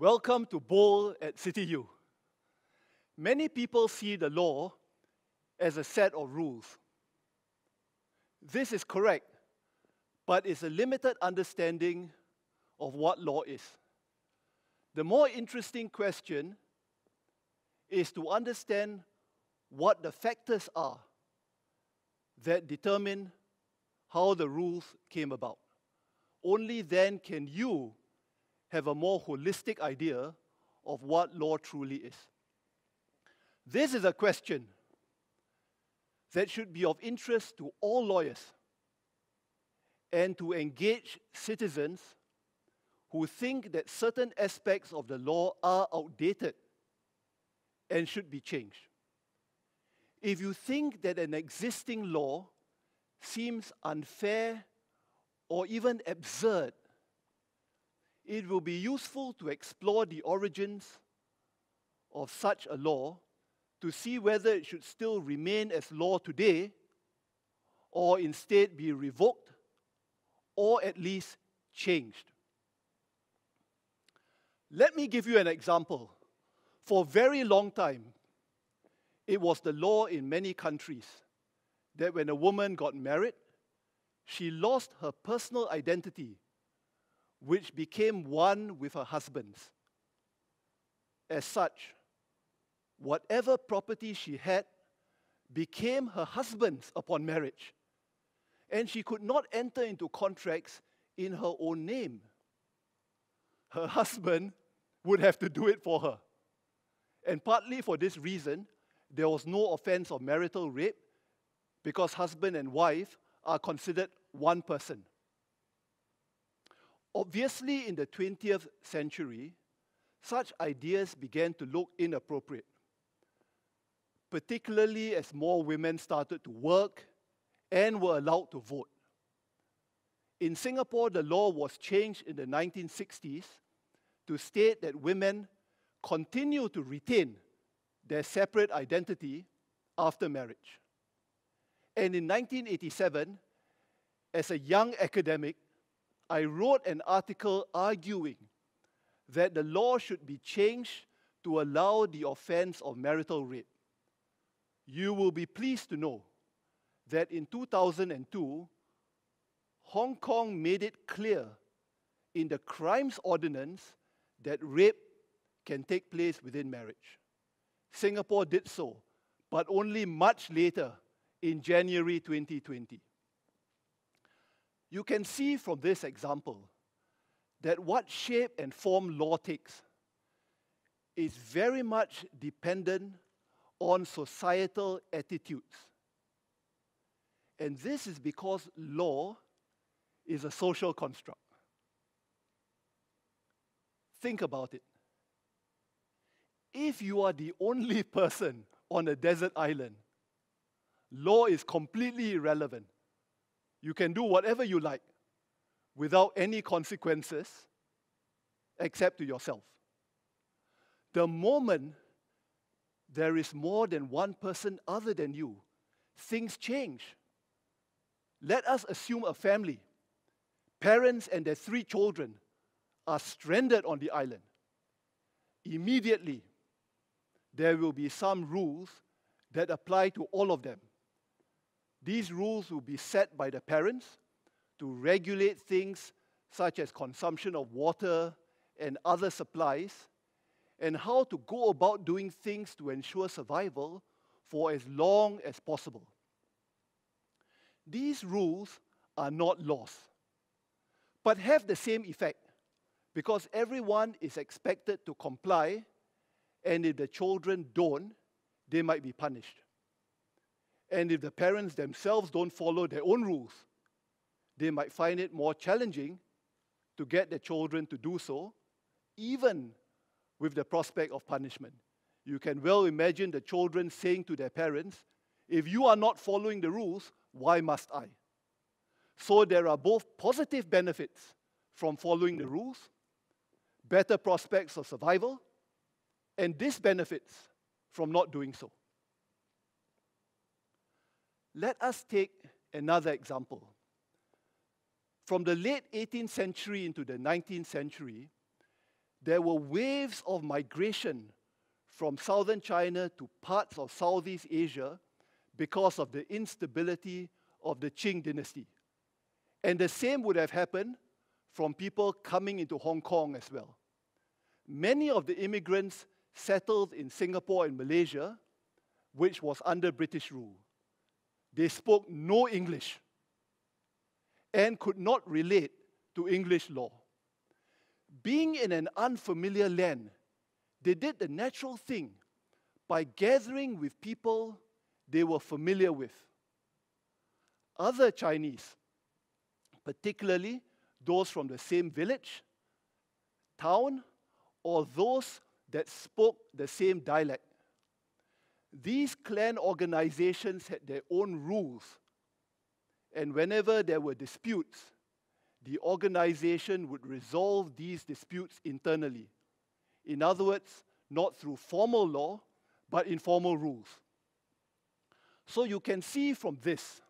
Welcome to BOLD at City U. Many people see the law as a set of rules. This is correct, but it's a limited understanding of what law is. The more interesting question is to understand what the factors are that determine how the rules came about. Only then can you have a more holistic idea of what law truly is. This is a question that should be of interest to all lawyers and to engage citizens who think that certain aspects of the law are outdated and should be changed. If you think that an existing law seems unfair or even absurd, it will be useful to explore the origins of such a law to see whether it should still remain as law today or instead be revoked or at least changed. Let me give you an example. For a very long time, it was the law in many countries that when a woman got married, she lost her personal identity, which became one with her husband's. As such, whatever property she had became her husband's upon marriage, and she could not enter into contracts in her own name. Her husband would have to do it for her. And partly for this reason, there was no offense of marital rape because husband and wife are considered one person. Obviously, in the 20th century, such ideas began to look inappropriate, particularly as more women started to work and were allowed to vote. In Singapore, the law was changed in the 1960s to state that women continue to retain their separate identity after marriage. And in 1987, as a young academic, I wrote an article arguing that the law should be changed to allow the offense of marital rape. You will be pleased to know that in 2002, Hong Kong made it clear in the crimes ordinance that rape can take place within marriage. Singapore did so, but only much later in January 2020. You can see from this example that what shape and form law takes is very much dependent on societal attitudes. And this is because law is a social construct. Think about it. If you are the only person on a desert island, law is completely irrelevant. You can do whatever you like without any consequences except to yourself. The moment there is more than one person other than you, things change. Let us assume a family. Parents and their three children are stranded on the island. Immediately, there will be some rules that apply to all of them. These rules will be set by the parents to regulate things such as consumption of water and other supplies, and how to go about doing things to ensure survival for as long as possible. These rules are not laws, but have the same effect because everyone is expected to comply, and if the children don't, they might be punished. And if the parents themselves don't follow their own rules, they might find it more challenging to get their children to do so, even with the prospect of punishment. You can well imagine the children saying to their parents, If you are not following the rules, why must I? So there are both positive benefits from following the rules, better prospects of survival, and disbenefits from not doing so. Let us take another example. From the late 18th century into the 19th century, there were waves of migration from southern China to parts of Southeast Asia because of the instability of the Qing dynasty. And the same would have happened from people coming into Hong Kong as well. Many of the immigrants settled in Singapore and Malaysia, which was under British rule. They spoke no English and could not relate to English law. Being in an unfamiliar land, they did the natural thing by gathering with people they were familiar with. Other Chinese, particularly those from the same village, town, or those that spoke the same dialect. These clan organizations had their own rules, and whenever there were disputes, the organization would resolve these disputes internally. In other words, not through formal law, but informal rules. So you can see from this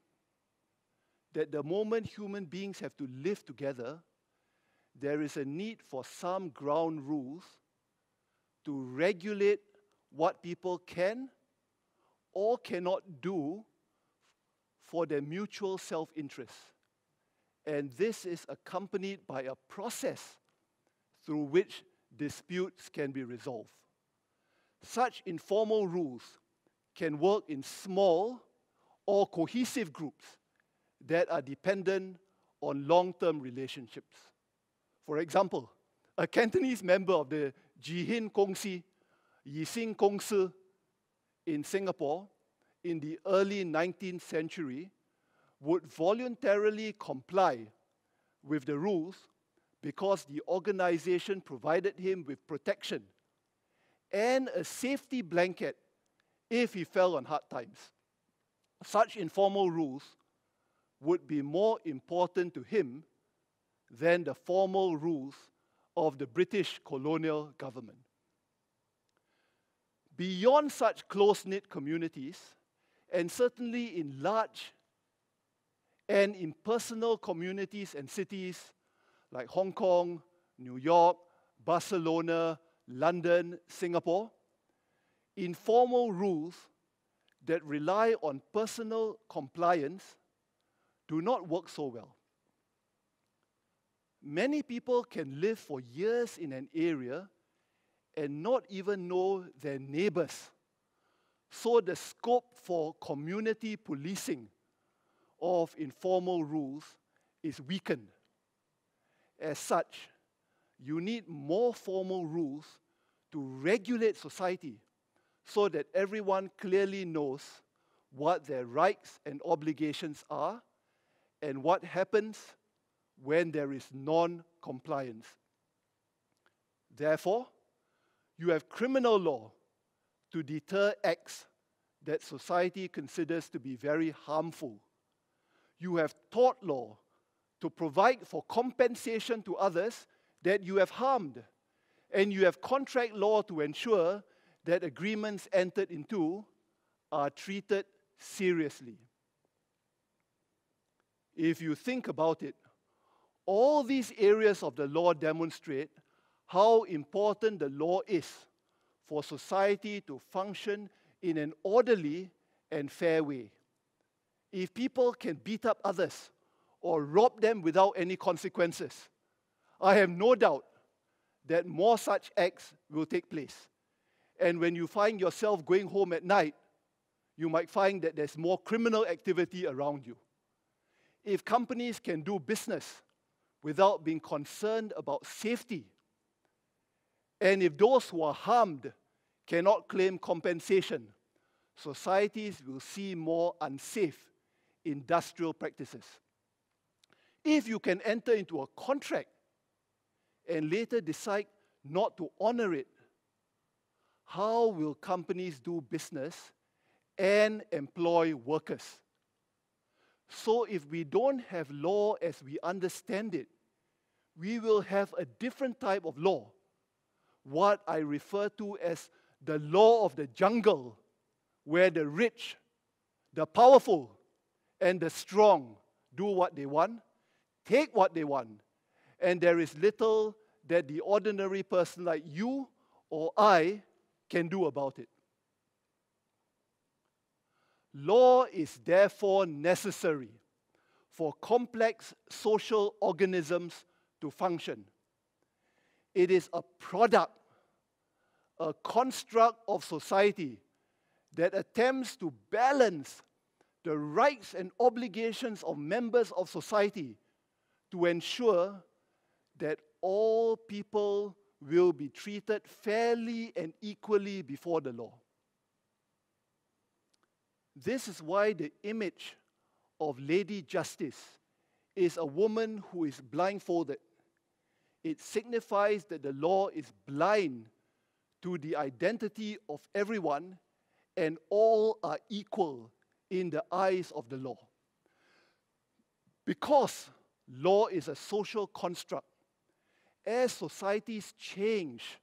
that the moment human beings have to live together, there is a need for some ground rules to regulate what people can or cannot do for their mutual self interest. And this is accompanied by a process through which disputes can be resolved. Such informal rules can work in small or cohesive groups that are dependent on long term relationships. For example, a Cantonese member of the Ghee Hin Kongsi, Yixing Kongsi in Singapore in the early 19th century would voluntarily comply with the rules because the organization provided him with protection and a safety blanket if he fell on hard times. Such informal rules would be more important to him than the formal rules of the British colonial government. Beyond such close knit communities, and certainly in large and impersonal communities and cities like Hong Kong, New York, Barcelona, London, Singapore, informal rules that rely on personal compliance do not work so well. Many people can live for years in an area and not even know their neighbors. So the scope for community policing of informal rules is weakened. As such, you need more formal rules to regulate society so that everyone clearly knows what their rights and obligations are and what happens when there is non compliance. Therefore, you have criminal law to deter acts that society considers to be very harmful. You have tort law to provide for compensation to others that you have harmed. And you have contract law to ensure that agreements entered into are treated seriously. If you think about it, all these areas of the law demonstrate how important the law is for society to function in an orderly and fair way. If people can beat up others or rob them without any consequences, I have no doubt that more such acts will take place. And when you find yourself going home at night, you might find that there's more criminal activity around you. If companies can do business without being concerned about safety. And if those who are harmed cannot claim compensation, societies will see more unsafe industrial practices. If you can enter into a contract and later decide not to honor it, how will companies do business and employ workers? So, if we don't have law as we understand it, we will have a different type of law, what I refer to as the law of the jungle, where the rich, the powerful, and the strong do what they want, take what they want, and there is little that the ordinary person like you or I can do about it. Law is therefore necessary for complex social organisms to function. It is a product, a construct of society that attempts to balance the rights and obligations of members of society to ensure that all people will be treated fairly and equally before the law. This is why the image of Lady Justice is a woman who is blindfolded. It signifies that the law is blind to the identity of everyone and all are equal in the eyes of the law. Because law is a social construct, as societies change,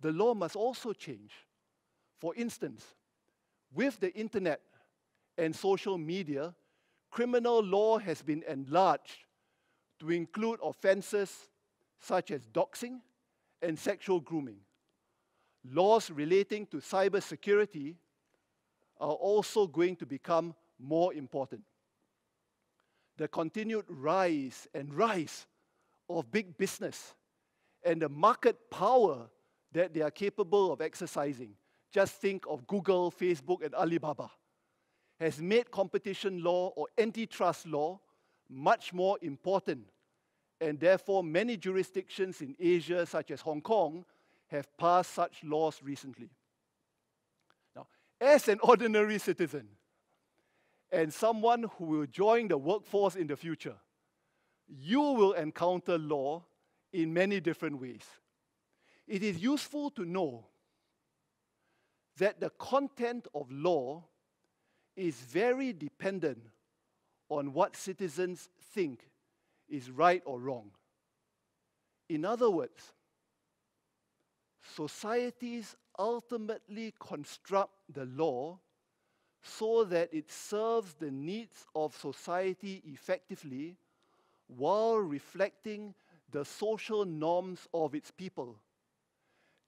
the law must also change. For instance, with the internet and social media, criminal law has been enlarged to include offenses such as doxing and sexual grooming. Laws relating to cybersecurity are also going to become more important. The continued rise and rise of big business and the market power that they are capable of exercising. Just think of Google, Facebook, and Alibaba. Has made competition law or antitrust law much more important. And therefore, many jurisdictions in Asia, such as Hong Kong, have passed such laws recently. Now, as an ordinary citizen and someone who will join the workforce in the future, you will encounter law in many different ways. It is useful to know that the content of law is very dependent on what citizens think is right or wrong. In other words, societies ultimately construct the law so that it serves the needs of society effectively while reflecting the social norms of its people.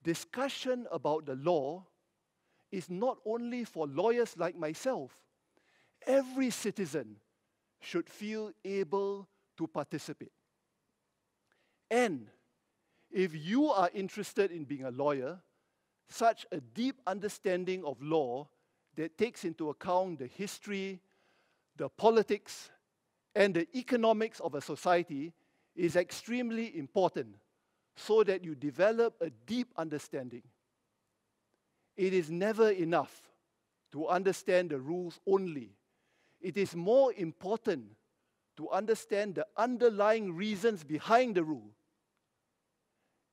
Discussion about the law is not only for lawyers like myself. Every citizen should feel able to participate. And if you are interested in being a lawyer, such a deep understanding of law that takes into account the history, the politics, and the economics of a society is extremely important so that you develop a deep understanding. It is never enough to understand the rules only. It is more important to understand the underlying reasons behind the rule.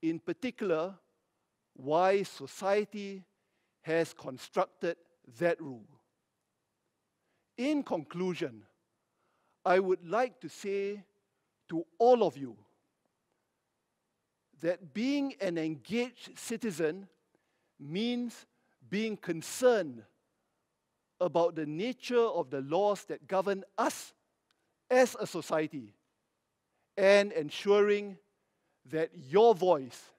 In particular, why society has constructed that rule. In conclusion, I would like to say to all of you that being an engaged citizen means being concerned about the nature of the laws that govern us as a society and ensuring that your voice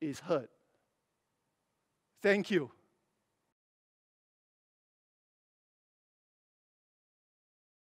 is heard. Thank you.